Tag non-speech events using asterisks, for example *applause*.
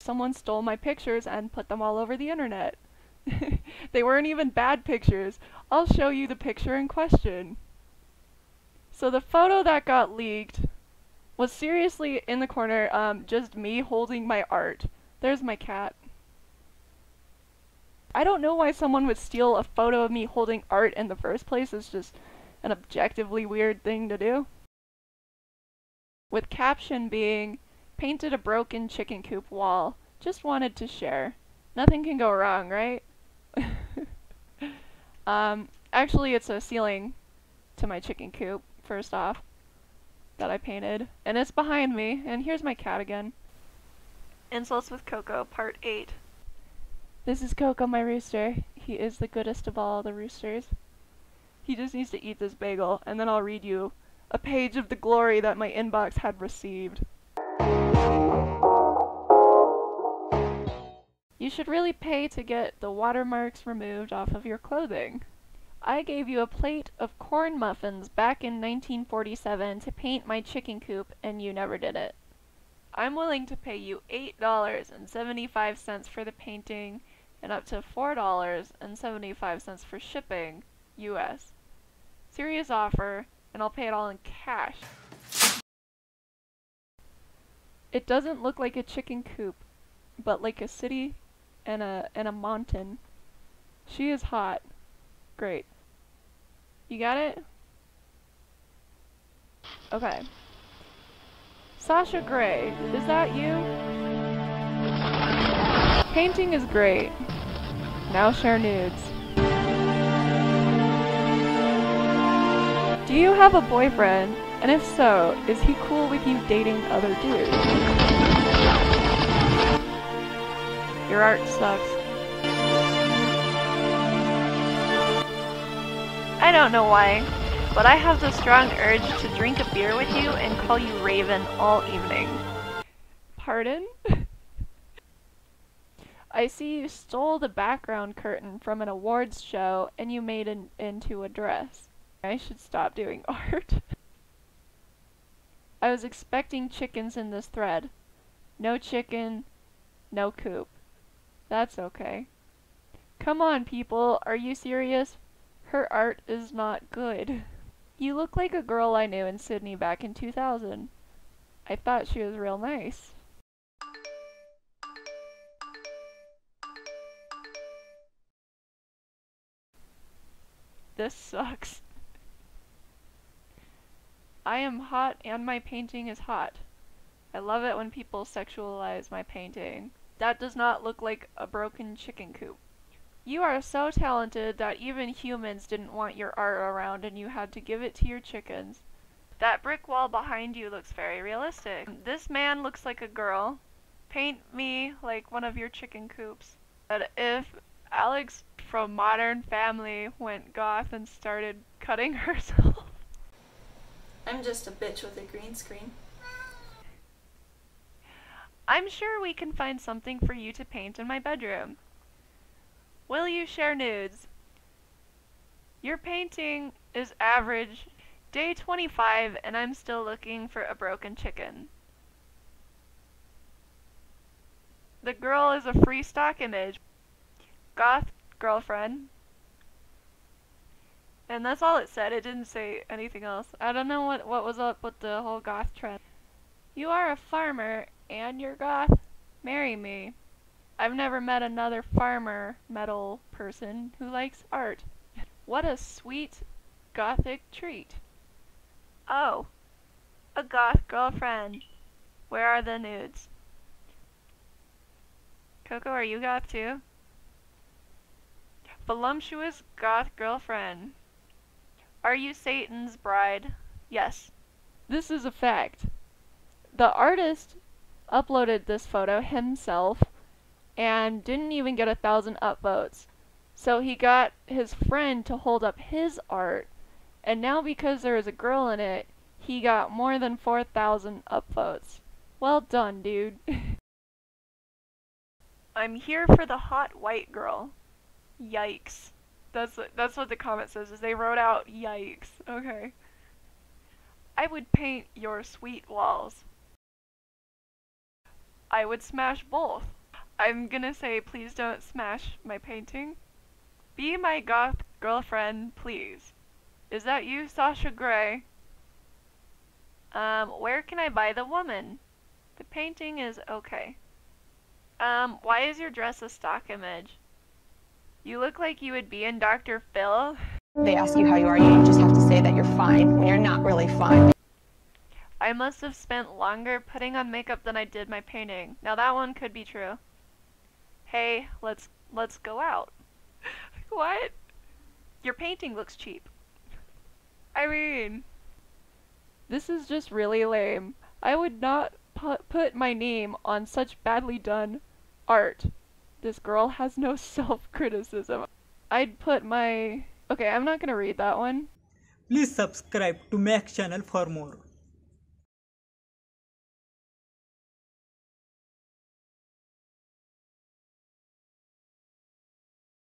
someone stole my pictures and put them all over the internet. *laughs* they weren't even bad pictures. I'll show you the picture in question. So the photo that got leaked was seriously in the corner, um, just me holding my art. There's my cat. I don't know why someone would steal a photo of me holding art in the first place. It's just an objectively weird thing to do. With caption being, painted a broken chicken coop wall. Just wanted to share. Nothing can go wrong, right? *laughs* um, actually it's a ceiling to my chicken coop, first off, that I painted. And it's behind me, and here's my cat again. Insults with Coco, part 8. This is Coco, my rooster. He is the goodest of all the roosters. He just needs to eat this bagel, and then I'll read you a page of the glory that my inbox had received. You should really pay to get the watermarks removed off of your clothing. I gave you a plate of corn muffins back in 1947 to paint my chicken coop, and you never did it. I'm willing to pay you $8.75 for the painting and up to $4.75 for shipping, US. Serious offer, and I'll pay it all in cash. It doesn't look like a chicken coop, but like a city and a and a mountain. She is hot. Great. You got it? Okay. Sasha Grey, is that you? Painting is great. Now share nudes. Do you have a boyfriend? And if so, is he cool with you dating other dudes? Your art sucks. I don't know why, but I have the strong urge to drink a beer with you and call you Raven all evening. Pardon? *laughs* I see you stole the background curtain from an awards show and you made it into a dress. I should stop doing *laughs* art. I was expecting chickens in this thread. No chicken, no coop. That's okay. Come on, people, are you serious? Her art is not good. You look like a girl I knew in Sydney back in 2000. I thought she was real nice. This sucks. I am hot and my painting is hot. I love it when people sexualize my painting. That does not look like a broken chicken coop. You are so talented that even humans didn't want your art around and you had to give it to your chickens. That brick wall behind you looks very realistic. This man looks like a girl. Paint me like one of your chicken coops. But if Alex from Modern Family went goth and started cutting *laughs* herself. I'm just a bitch with a green screen. I'm sure we can find something for you to paint in my bedroom. Will you share nudes? Your painting is average. Day 25 and I'm still looking for a broken chicken. The girl is a free stock image. Goth girlfriend. And that's all it said. It didn't say anything else. I don't know what, what was up with the whole goth trend. You are a farmer and you're goth. Marry me. I've never met another farmer metal person who likes art. What a sweet gothic treat. Oh, a goth girlfriend. Where are the nudes? Coco, are you goth too? Voluptuous goth girlfriend. Are you Satan's bride? Yes. This is a fact. The artist uploaded this photo himself and didn't even get a thousand upvotes. So he got his friend to hold up his art, and now because there is a girl in it, he got more than 4,000 upvotes. Well done, dude. *laughs* I'm here for the hot white girl. Yikes. That's that's what the comment says. Is they wrote out yikes. Okay. I would paint your sweet walls. I would smash both. I'm gonna say please don't smash my painting. Be my goth girlfriend, please. Is that you, Sasha Grey? Um, where can I buy the woman? The painting is okay. Um, why is your dress a stock image? You look like you would be in Dr. Phil. They ask you how you are, you just have to say that you're fine when you're not really fine. I must have spent longer putting on makeup than I did my painting. Now that one could be true. Hey, let's let's go out. *laughs* what? Your painting looks cheap. I mean, this is just really lame. I would not pu- put my name on such badly done art. This girl has no *laughs* self-criticism. I'd put my Okay, I'm not gonna read that one. Please subscribe to Max channel for more.